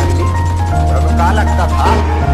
बंदी प्रभु का लगता था।